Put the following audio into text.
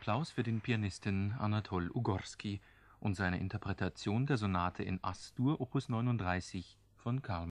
Applaus für den Pianisten Anatol Ugorski und seine Interpretation der Sonate in As-Dur op. 39 von Karl